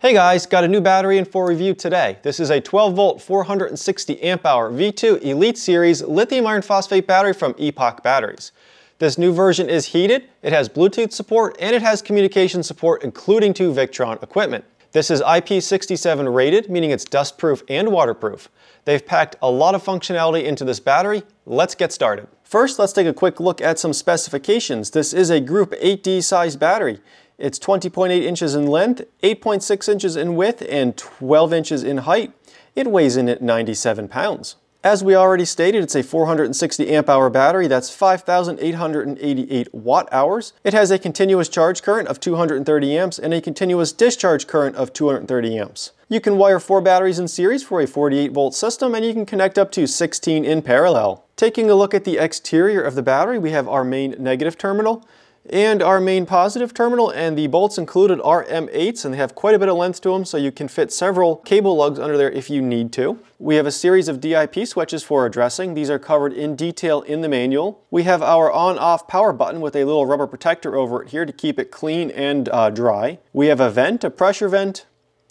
Hey guys, got a new battery in for review today. This is a 12 volt 460 amp hour V2 Elite Series lithium iron phosphate battery from Epoch Batteries. This new version is heated, it has Bluetooth support, and it has communication support including to Victron equipment. This is IP67 rated, meaning it's dustproof and waterproof. They've packed a lot of functionality into this battery. Let's get started. First, let's take a quick look at some specifications. This is a Group 8D size battery. It's 20.8 inches in length, 8.6 inches in width, and 12 inches in height. It weighs in at 97 pounds. As we already stated, it's a 460 amp hour battery, that's 5,888 watt hours. It has a continuous charge current of 230 amps and a continuous discharge current of 230 amps. You can wire four batteries in series for a 48 volt system and you can connect up to 16 in parallel. Taking a look at the exterior of the battery, we have our main negative terminal and our main positive terminal and the bolts included are M8s and they have quite a bit of length to them so you can fit several cable lugs under there if you need to. We have a series of DIP switches for addressing. These are covered in detail in the manual. We have our on-off power button with a little rubber protector over it here to keep it clean and uh, dry. We have a vent, a pressure vent.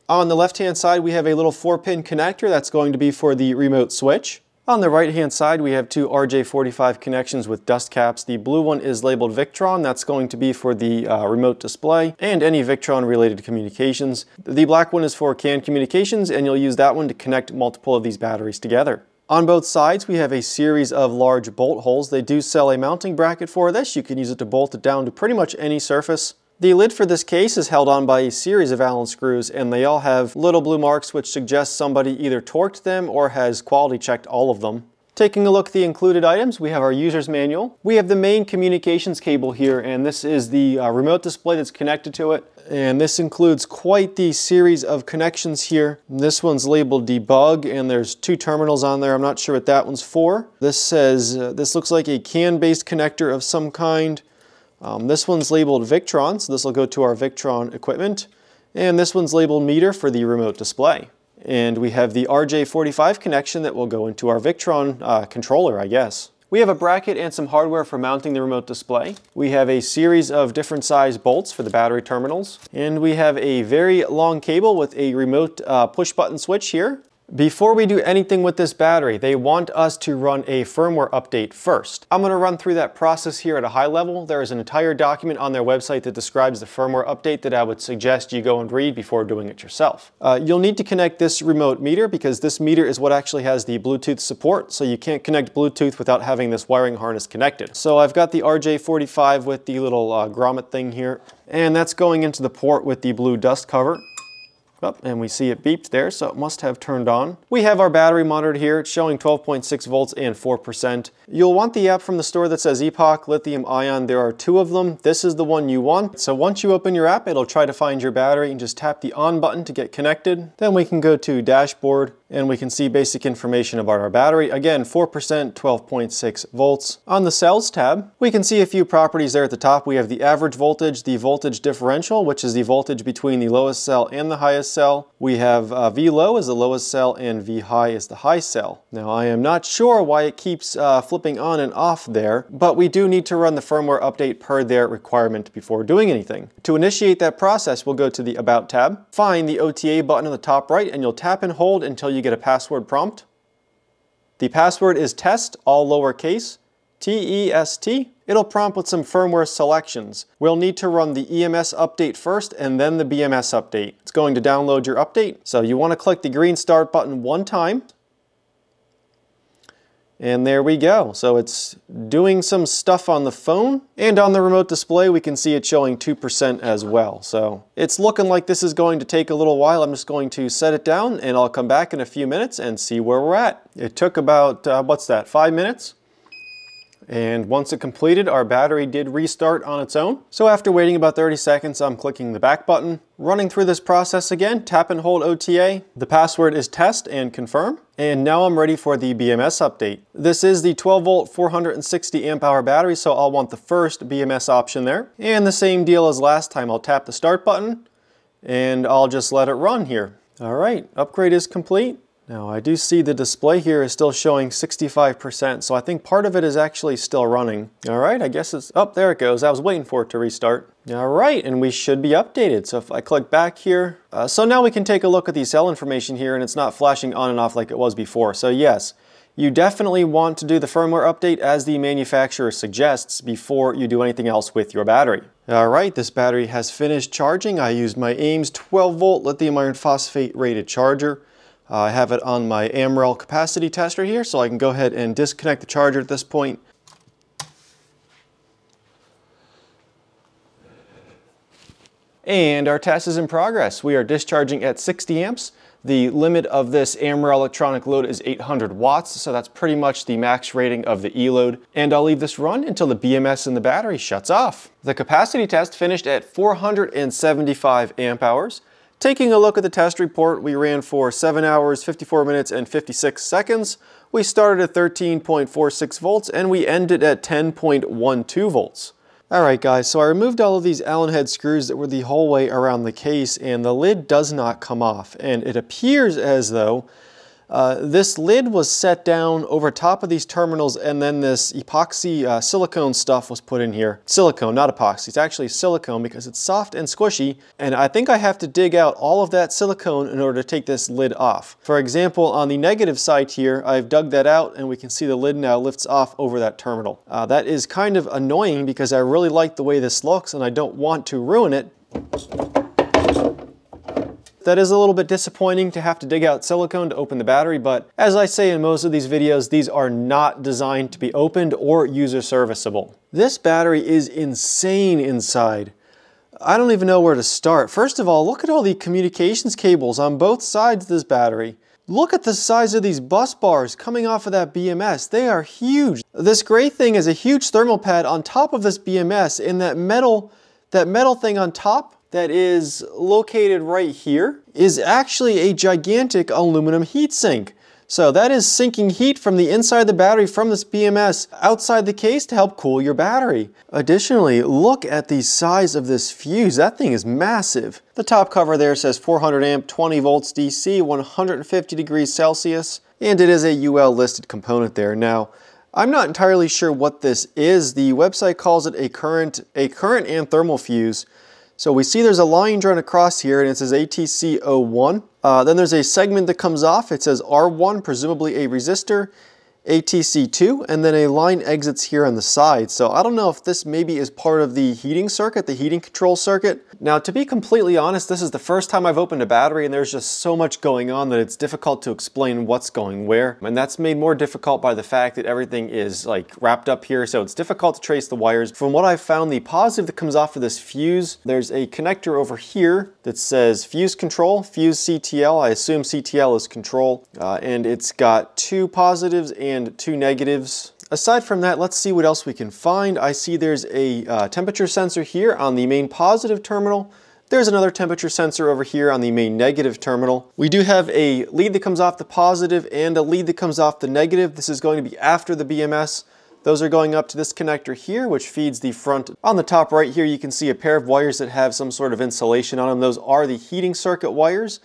On the left-hand side we have a little 4-pin connector that's going to be for the remote switch. On the right hand side we have two RJ45 connections with dust caps. The blue one is labeled Victron, that's going to be for the uh, remote display and any Victron related communications. The black one is for CAN communications and you'll use that one to connect multiple of these batteries together. On both sides we have a series of large bolt holes. They do sell a mounting bracket for this. You can use it to bolt it down to pretty much any surface. The lid for this case is held on by a series of Allen screws and they all have little blue marks which suggest somebody either torqued them or has quality checked all of them. Taking a look at the included items, we have our user's manual. We have the main communications cable here and this is the uh, remote display that's connected to it. And this includes quite the series of connections here. This one's labeled debug and there's two terminals on there. I'm not sure what that one's for. This says, uh, this looks like a CAN-based connector of some kind. Um, this one's labeled Victron, so this will go to our Victron equipment. And this one's labeled meter for the remote display. And we have the RJ45 connection that will go into our Victron uh, controller, I guess. We have a bracket and some hardware for mounting the remote display. We have a series of different size bolts for the battery terminals. And we have a very long cable with a remote uh, push button switch here. Before we do anything with this battery, they want us to run a firmware update first. I'm going to run through that process here at a high level. There is an entire document on their website that describes the firmware update that I would suggest you go and read before doing it yourself. Uh, you'll need to connect this remote meter because this meter is what actually has the Bluetooth support, so you can't connect Bluetooth without having this wiring harness connected. So I've got the RJ45 with the little uh, grommet thing here, and that's going into the port with the blue dust cover. Oh, and we see it beeped there, so it must have turned on. We have our battery monitored here. It's showing 12.6 volts and 4%. You'll want the app from the store that says Epoch Lithium Ion. There are two of them. This is the one you want. So once you open your app, it'll try to find your battery and just tap the on button to get connected. Then we can go to dashboard and we can see basic information about our battery. Again, 4%, 12.6 volts. On the cells tab, we can see a few properties there at the top. We have the average voltage, the voltage differential, which is the voltage between the lowest cell and the highest cell. We have uh, V low as the lowest cell and V high is the high cell. Now I am not sure why it keeps uh, flipping on and off there, but we do need to run the firmware update per their requirement before doing anything. To initiate that process, we'll go to the About tab, find the OTA button on the top right, and you'll tap and hold until you get a password prompt. The password is test, all lowercase, T-E-S-T. It'll prompt with some firmware selections. We'll need to run the EMS update first and then the BMS update. It's going to download your update. So you want to click the green start button one time. And there we go. So it's doing some stuff on the phone. And on the remote display, we can see it showing 2% as well. So it's looking like this is going to take a little while. I'm just going to set it down and I'll come back in a few minutes and see where we're at. It took about, uh, what's that, five minutes? And once it completed, our battery did restart on its own. So after waiting about 30 seconds, I'm clicking the back button. Running through this process again, tap and hold OTA. The password is test and confirm. And now I'm ready for the BMS update. This is the 12 volt 460 amp hour battery, so I'll want the first BMS option there. And the same deal as last time, I'll tap the start button and I'll just let it run here. All right, upgrade is complete. Now I do see the display here is still showing 65%, so I think part of it is actually still running. All right, I guess it's, oh, there it goes. I was waiting for it to restart. All right, and we should be updated. So if I click back here, uh, so now we can take a look at the cell information here and it's not flashing on and off like it was before. So yes, you definitely want to do the firmware update as the manufacturer suggests before you do anything else with your battery. All right, this battery has finished charging. I used my Ames 12 volt lithium iron phosphate rated charger. Uh, I have it on my AMREL capacity tester here, so I can go ahead and disconnect the charger at this point. And our test is in progress. We are discharging at 60 amps. The limit of this AMREL electronic load is 800 watts, so that's pretty much the max rating of the E-load. And I'll leave this run until the BMS in the battery shuts off. The capacity test finished at 475 amp hours. Taking a look at the test report, we ran for 7 hours, 54 minutes, and 56 seconds. We started at 13.46 volts and we ended at 10.12 volts. Alright guys, so I removed all of these Allen head screws that were the whole way around the case and the lid does not come off and it appears as though uh, this lid was set down over top of these terminals and then this epoxy uh, silicone stuff was put in here. Silicone, not epoxy. It's actually silicone because it's soft and squishy and I think I have to dig out all of that silicone in order to take this lid off. For example, on the negative side here, I've dug that out and we can see the lid now lifts off over that terminal. Uh, that is kind of annoying because I really like the way this looks and I don't want to ruin it. That is a little bit disappointing to have to dig out silicone to open the battery, but as I say in most of these videos, these are not designed to be opened or user serviceable. This battery is insane inside. I don't even know where to start. First of all, look at all the communications cables on both sides of this battery. Look at the size of these bus bars coming off of that BMS. They are huge. This gray thing is a huge thermal pad on top of this BMS and that metal, that metal thing on top that is located right here is actually a gigantic aluminum heatsink. So that is sinking heat from the inside of the battery from this BMS outside the case to help cool your battery. Additionally, look at the size of this fuse. That thing is massive. The top cover there says 400 amp, 20 volts DC, 150 degrees Celsius, and it is a UL listed component there. Now, I'm not entirely sure what this is. The website calls it a current, a current and thermal fuse. So we see there's a line drawn across here and it says ATC01. Uh, then there's a segment that comes off. It says R1, presumably a resistor. ATC2 and then a line exits here on the side. So I don't know if this maybe is part of the heating circuit, the heating control circuit. Now to be completely honest, this is the first time I've opened a battery and there's just so much going on that it's difficult to explain what's going where. And that's made more difficult by the fact that everything is like wrapped up here so it's difficult to trace the wires. From what I've found, the positive that comes off of this fuse, there's a connector over here that says fuse control, fuse CTL. I assume CTL is control uh, and it's got two positives and and two negatives. Aside from that, let's see what else we can find. I see there's a uh, temperature sensor here on the main positive terminal. There's another temperature sensor over here on the main negative terminal. We do have a lead that comes off the positive and a lead that comes off the negative. This is going to be after the BMS. Those are going up to this connector here, which feeds the front. On the top right here, you can see a pair of wires that have some sort of insulation on them. Those are the heating circuit wires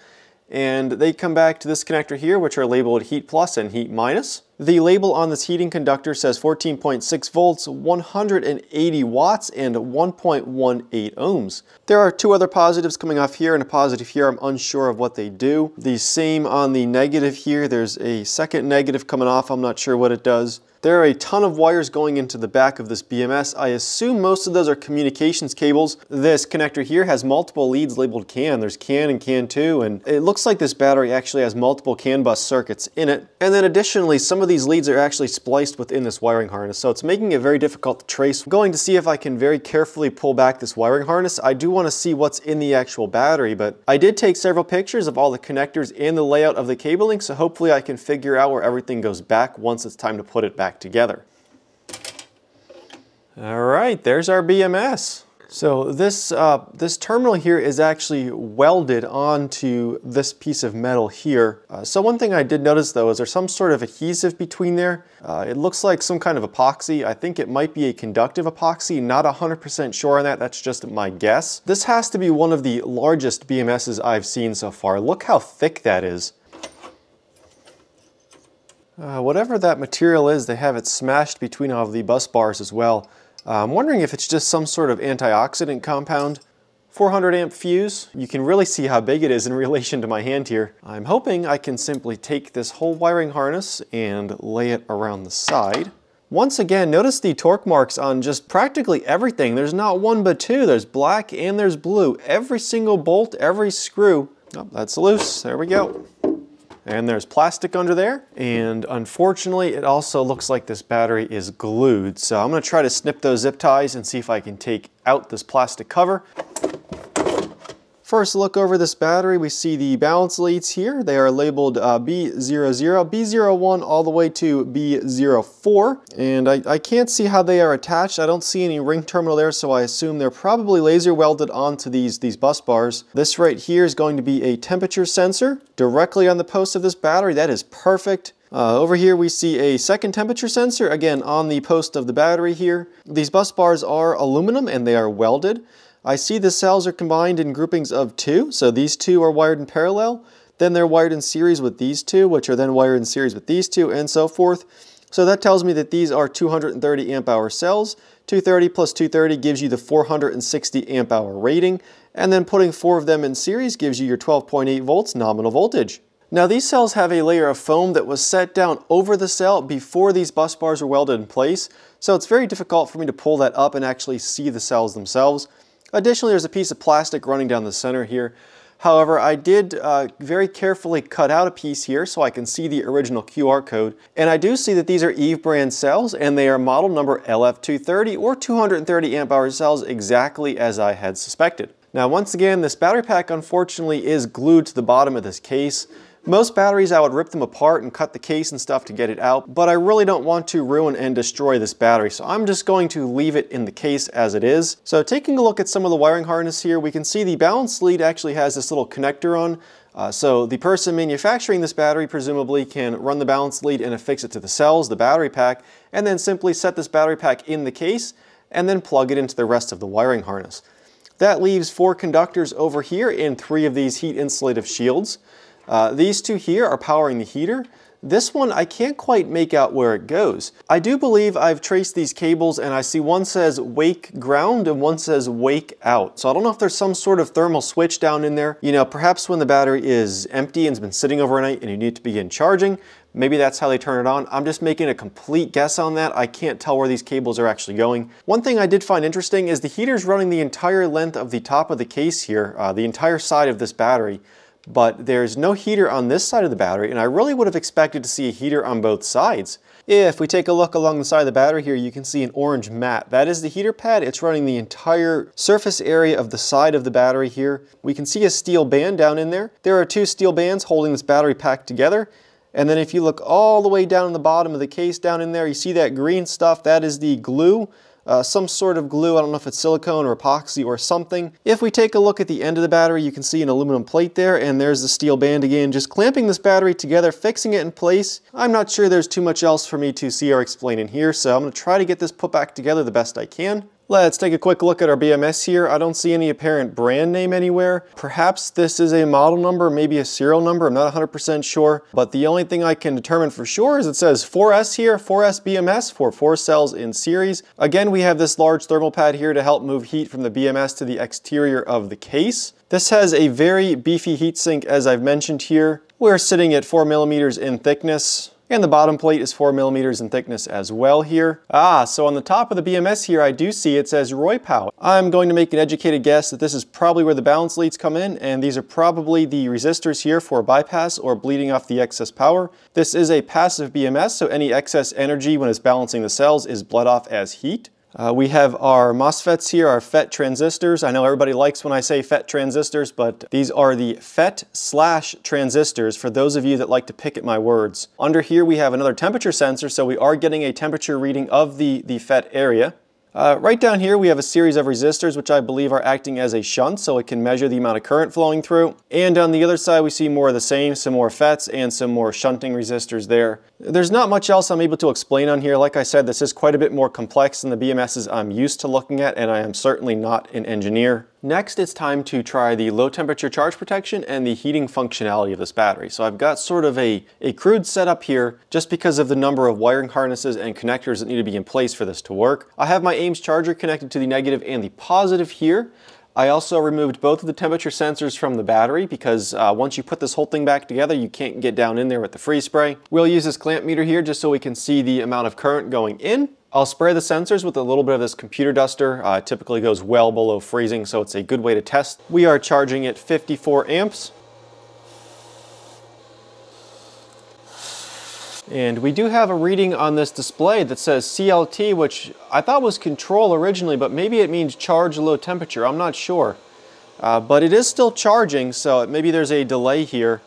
and they come back to this connector here which are labeled heat plus and heat minus. The label on this heating conductor says 14.6 volts, 180 watts, and 1.18 ohms. There are two other positives coming off here and a positive here. I'm unsure of what they do. The same on the negative here. There's a second negative coming off. I'm not sure what it does. There are a ton of wires going into the back of this BMS. I assume most of those are communications cables. This connector here has multiple leads labeled CAN. There's CAN and CAN 2, and it looks like this battery actually has multiple CAN bus circuits in it. And then additionally, some of these leads are actually spliced within this wiring harness, so it's making it very difficult to trace. I'm going to see if I can very carefully pull back this wiring harness. I do want to see what's in the actual battery, but I did take several pictures of all the connectors and the layout of the cabling, so hopefully I can figure out where everything goes back once it's time to put it back back together. All right, there's our BMS. So this, uh, this terminal here is actually welded onto this piece of metal here. Uh, so one thing I did notice though is there's some sort of adhesive between there. Uh, it looks like some kind of epoxy. I think it might be a conductive epoxy. Not 100% sure on that. That's just my guess. This has to be one of the largest BMSs I've seen so far. Look how thick that is. Uh, whatever that material is, they have it smashed between all of the bus bars as well. I'm wondering if it's just some sort of antioxidant compound. 400 amp fuse, you can really see how big it is in relation to my hand here. I'm hoping I can simply take this whole wiring harness and lay it around the side. Once again, notice the torque marks on just practically everything. There's not one but two. There's black and there's blue. Every single bolt, every screw. Oh, that's loose. There we go. And there's plastic under there. And unfortunately, it also looks like this battery is glued. So I'm gonna try to snip those zip ties and see if I can take out this plastic cover. First look over this battery, we see the balance leads here. They are labeled uh, B00, B01 all the way to B04. And I, I can't see how they are attached. I don't see any ring terminal there, so I assume they're probably laser welded onto these, these bus bars. This right here is going to be a temperature sensor directly on the post of this battery. That is perfect. Uh, over here we see a second temperature sensor, again on the post of the battery here. These bus bars are aluminum and they are welded. I see the cells are combined in groupings of two, so these two are wired in parallel, then they're wired in series with these two, which are then wired in series with these two, and so forth. So that tells me that these are 230 amp hour cells. 230 plus 230 gives you the 460 amp hour rating, and then putting four of them in series gives you your 12.8 volts nominal voltage. Now these cells have a layer of foam that was set down over the cell before these bus bars were welded in place, so it's very difficult for me to pull that up and actually see the cells themselves. Additionally, there's a piece of plastic running down the center here. However, I did uh, very carefully cut out a piece here so I can see the original QR code. And I do see that these are Eve brand cells and they are model number LF230 or 230 amp hour cells exactly as I had suspected. Now once again, this battery pack unfortunately is glued to the bottom of this case. Most batteries I would rip them apart and cut the case and stuff to get it out, but I really don't want to ruin and destroy this battery, so I'm just going to leave it in the case as it is. So taking a look at some of the wiring harness here, we can see the balance lead actually has this little connector on, uh, so the person manufacturing this battery presumably can run the balance lead and affix it to the cells, the battery pack, and then simply set this battery pack in the case and then plug it into the rest of the wiring harness. That leaves four conductors over here and three of these heat insulative shields. Uh, these two here are powering the heater. This one, I can't quite make out where it goes. I do believe I've traced these cables and I see one says wake ground and one says wake out. So I don't know if there's some sort of thermal switch down in there. You know, perhaps when the battery is empty and has been sitting overnight and you need to begin charging, Maybe that's how they turn it on. I'm just making a complete guess on that. I can't tell where these cables are actually going. One thing I did find interesting is the heater's running the entire length of the top of the case here, uh, the entire side of this battery but there's no heater on this side of the battery, and I really would have expected to see a heater on both sides. If we take a look along the side of the battery here, you can see an orange mat. That is the heater pad. It's running the entire surface area of the side of the battery here. We can see a steel band down in there. There are two steel bands holding this battery pack together. And then if you look all the way down in the bottom of the case down in there, you see that green stuff, that is the glue uh, some sort of glue. I don't know if it's silicone or epoxy or something. If we take a look at the end of the battery, you can see an aluminum plate there, and there's the steel band again, just clamping this battery together, fixing it in place. I'm not sure there's too much else for me to see or explain in here, so I'm gonna try to get this put back together the best I can. Let's take a quick look at our BMS here. I don't see any apparent brand name anywhere. Perhaps this is a model number, maybe a serial number, I'm not 100% sure. But the only thing I can determine for sure is it says 4S here, 4S BMS for four cells in series. Again, we have this large thermal pad here to help move heat from the BMS to the exterior of the case. This has a very beefy heatsink as I've mentioned here. We're sitting at four millimeters in thickness. And the bottom plate is 4 millimeters in thickness as well here. Ah, so on the top of the BMS here, I do see it says Roypow. I'm going to make an educated guess that this is probably where the balance leads come in, and these are probably the resistors here for bypass or bleeding off the excess power. This is a passive BMS, so any excess energy when it's balancing the cells is bled off as heat. Uh, we have our MOSFETs here, our FET transistors. I know everybody likes when I say FET transistors, but these are the FET slash transistors for those of you that like to pick at my words. Under here we have another temperature sensor, so we are getting a temperature reading of the, the FET area. Uh, right down here we have a series of resistors which I believe are acting as a shunt so it can measure the amount of current flowing through. And on the other side we see more of the same, some more FETs and some more shunting resistors there. There's not much else I'm able to explain on here. Like I said, this is quite a bit more complex than the BMSs I'm used to looking at and I am certainly not an engineer. Next, it's time to try the low temperature charge protection and the heating functionality of this battery. So I've got sort of a, a crude setup here just because of the number of wiring harnesses and connectors that need to be in place for this to work. I have my Ames charger connected to the negative and the positive here. I also removed both of the temperature sensors from the battery because uh, once you put this whole thing back together, you can't get down in there with the free spray. We'll use this clamp meter here just so we can see the amount of current going in. I'll spray the sensors with a little bit of this computer duster. Uh, typically goes well below freezing, so it's a good way to test. We are charging at 54 amps. And we do have a reading on this display that says CLT, which I thought was control originally, but maybe it means charge low temperature. I'm not sure. Uh, but it is still charging, so maybe there's a delay here.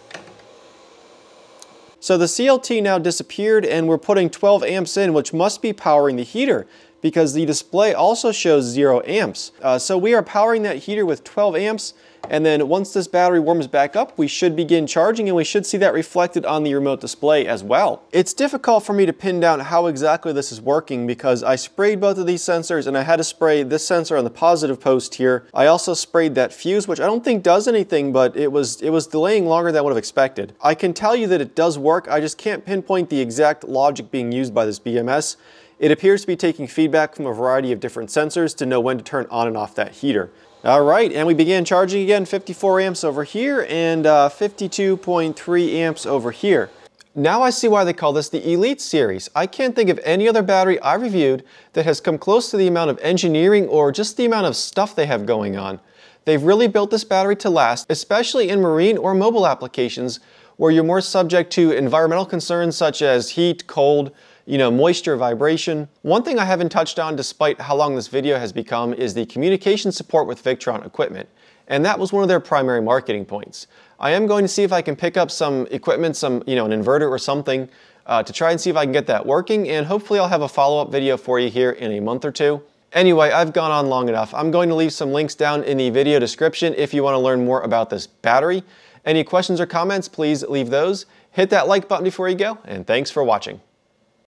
So the CLT now disappeared and we're putting 12 amps in, which must be powering the heater because the display also shows zero amps. Uh, so we are powering that heater with 12 amps and then once this battery warms back up, we should begin charging and we should see that reflected on the remote display as well. It's difficult for me to pin down how exactly this is working because I sprayed both of these sensors and I had to spray this sensor on the positive post here. I also sprayed that fuse, which I don't think does anything, but it was, it was delaying longer than I would have expected. I can tell you that it does work, I just can't pinpoint the exact logic being used by this BMS. It appears to be taking feedback from a variety of different sensors to know when to turn on and off that heater. All right, and we began charging again, 54 amps over here and uh, 52.3 amps over here. Now I see why they call this the Elite series. I can't think of any other battery I reviewed that has come close to the amount of engineering or just the amount of stuff they have going on. They've really built this battery to last, especially in marine or mobile applications where you're more subject to environmental concerns such as heat, cold, you know, moisture, vibration. One thing I haven't touched on despite how long this video has become is the communication support with Victron equipment. And that was one of their primary marketing points. I am going to see if I can pick up some equipment, some, you know, an inverter or something uh, to try and see if I can get that working. And hopefully I'll have a follow-up video for you here in a month or two. Anyway, I've gone on long enough. I'm going to leave some links down in the video description if you want to learn more about this battery. Any questions or comments, please leave those. Hit that like button before you go, and thanks for watching.